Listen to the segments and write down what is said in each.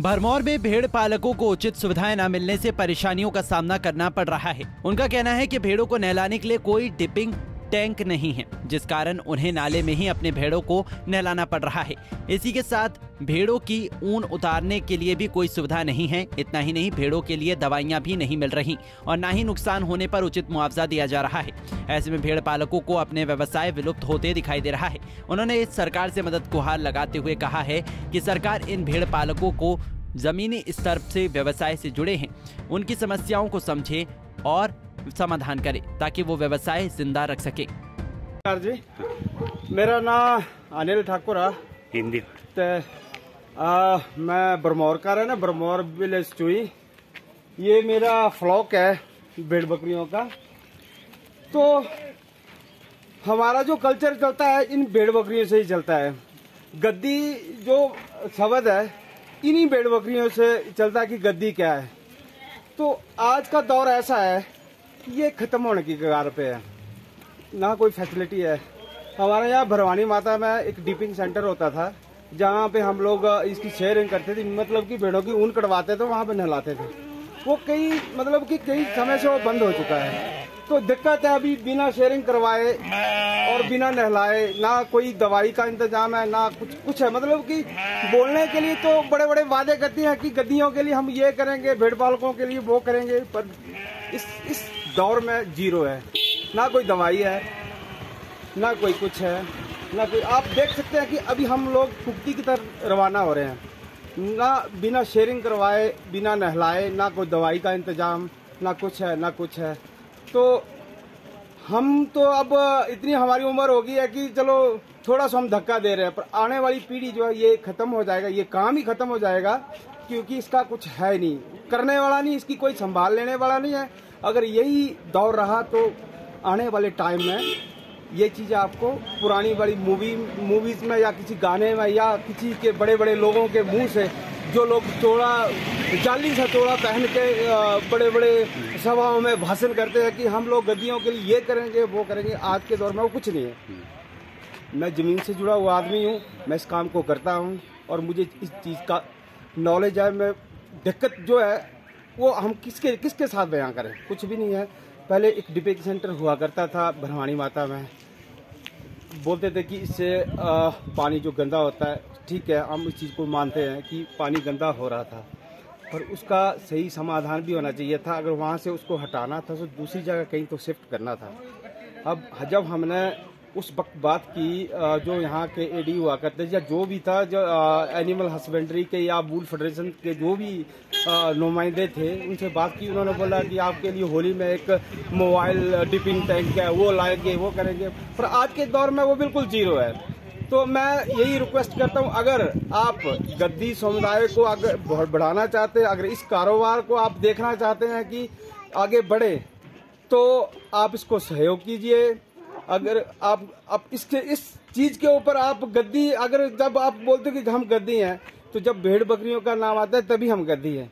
भरमौर में भेड़ पालकों को उचित सुविधाएँ न मिलने से परेशानियों का सामना करना पड़ रहा है। उनका कहना है कि भेड़ों को नहलाने के लिए कोई डिपिंग टैंक नहीं है, जिस कारण उन्हें नाले में ही अपने भेड़ों को नहलाना पड़ रहा है। इसी के साथ, भेड़ों की ऊन उतारने के लिए भी कोई सुविधा नहीं है, इतना ही नहीं, भेड़ों के लिए दवाइयाँ भी नहीं मिल रही, और न ही नुकसान होने पर उचित मुआवजा दिया जा रहा है। ऐसे में भेड़ पालकों को अपने व्यवसाय विलुप्त होते दिखाई दे रहा है। उन्होंने इस सरकार से मदद गुहार लगाते हुए कहा है कि सरकार इन भेड़ पालकों को जमीनी स्तर से व्यवसाय से जुड़े हैं। उनकी समस्याओं को समझे और समाधान करे ताकि वो व्यवसाय ज़िंदा रख सके। जी मेरा नाम अनिल ठाकुर है। हिंदी। ते आ, मैं बरमौर का रहना बरमौर विलेज चुई ये मेरा फ्लॉक है भेड़ बकरियों का। तो हमारा जो कल्चर चलता है इन भेड़ बकरियों से ही चलता है। गद्दी जो शब्द है इन्हीं भेड़ बकरियों से चलता है कि गद्दी क्या है। तो आज का दौर ऐसा है ये खत्म होने की कगार पे है। ना कोई फैसिलिटी है। हमारे यहाँ भरवानी माता में एक डिपिंग सेंटर होता था, जहाँ पे हम लोग इसकी शेयरिंग करते थे। मतलब कि भेड़ों की ऊन कटवाते थे, वहाँ पे नहलाते थे। वो कई मतलब कि कई समय से वो बंद हो चुका है। तो दिक्कत है अभी बिना शेयरिंग करवाए और बिना नहलाए, ना कोई दवाई का इंतज़ाम है, ना कुछ कुछ है। मतलब कि बोलने के लिए तो बड़े बड़े वादे करती हैं कि गद्दियों के लिए हम ये करेंगे, भेड़ पालकों के लिए वो करेंगे, पर इस इस दौर में ज़ीरो है। ना कोई दवाई है, ना कोई कुछ है, ना कोई। आप देख सकते हैं कि अभी हम लोग फुक्ति की तरफ़ रवाना हो रहे हैं। ना बिना शेयरिंग करवाए, बिना नहलाए, ना कोई दवाई का इंतज़ाम, ना कुछ है, ना कुछ है। तो हम तो अब इतनी हमारी उम्र होगी है कि चलो, थोड़ा सा हम धक्का दे रहे हैं, पर आने वाली पीढ़ी जो है, ये खत्म हो जाएगा, ये काम ही खत्म हो जाएगा, क्योंकि इसका कुछ है नहीं। करने वाला नहीं, इसकी कोई संभाल लेने वाला नहीं है। अगर यही दौर रहा तो आने वाले टाइम में ये चीज़ आपको पुरानी बड़ी मूवी मूवीज़ में या किसी गाने में या किसी के बड़े बड़े लोगों के मुँह से जो लोग चोड़ा चालीस चोड़ा पहन के बड़े बड़े सभाओं में भाषण करते हैं कि हम लोग गद्दियों के लिए ये करेंगे, वो करेंगे, आज के दौर में वो कुछ नहीं है। मैं ज़मीन से जुड़ा हुआ आदमी हूँ, मैं इस काम को करता हूँ और मुझे इस चीज़ का नॉलेज है, मैं दिक्कत जो है, वो हम किसके किसके साथ बयां करें? कुछ भी नहीं है। पहले एक डिपेक सेंटर हुआ करता था, भरवानी माता में। बोलते थे कि इससे पानी जो गंदा होता है, ठीक है, हम इस चीज़ को मानते हैं कि पानी गंदा हो रहा था। पर उसका सही समाधान भी होना चाहिए था। अगर वहाँ से उसको हटाना था तो दूसरी जगह कहीं तो शिफ्ट करना था। अब जब हमने उस बात की जो यहाँ के एडी हुआ करते या जो भी था, जो एनिमल हस्बेंड्री के या बूल फेडरेशन के जो भी नुमाइंदे थे, उनसे बात की, उन्होंने बोला कि आपके लिए होली में एक मोबाइल डिपिंग टैंक है, वो लाएँगे, वो करेंगे। पर आज के दौर में वो बिल्कुल ज़ीरो है। तो मैं यही रिक्वेस्ट करता हूँ, अगर आप गद्दी समुदाय को अगर बढ़ाना चाहते हैं, अगर इस कारोबार को आप देखना चाहते हैं कि आगे बढ़े तो आप इसको सहयोग कीजिए। अगर आप आप इसके इस चीज़ के ऊपर आप गद्दी अगर जब आप बोलते कि हम गद्दी हैं तो जब भेड़ बकरियों का नाम आता है तभी हम गद्दी हैं।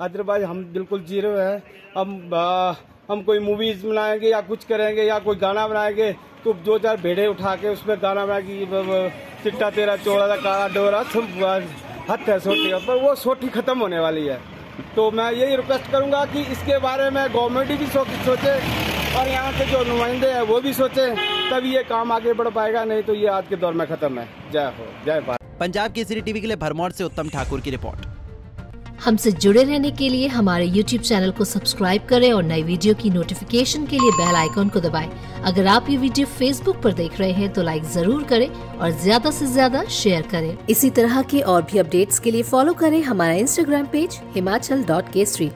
अदरवाइज़ हम बिल्कुल ज़ीरो है। हम आ, हम कोई मूवीज़ बनाएँगे या कुछ करेंगे या कोई गाना बनाएँगे तो दो चार भेड़े उठा के उसमें गाना बनाएगी चिट्टा तेरा चौड़ा काला डोरा सब हथ है सोटी पर वो सोटी खत्म होने वाली है। तो मैं यही रिक्वेस्ट करूँगा कि इसके बारे में गवर्नमेंट भी सोचे और यहाँ के जो नुमाइंदे हैं वो भी सोचे तभी ये काम आगे बढ़ पाएगा नहीं तो ये आज के दौर में खत्म है। जय हो जय भारत। पंजाब केसरी टीवी के लिए भरमौर से उत्तम ठाकुर की रिपोर्ट। हमसे जुड़े रहने के लिए हमारे YouTube चैनल को सब्सक्राइब करें और नई वीडियो की नोटिफिकेशन के लिए बेल आइकॉन को दबाएँ। अगर आप ये वीडियो Facebook पर देख रहे हैं तो लाइक ज़रूर करें और ज़्यादा से ज़्यादा शेयर करें। इसी तरह के और भी अपडेट्स के लिए फॉलो करें हमारा Instagram page Himachal dot Kesari.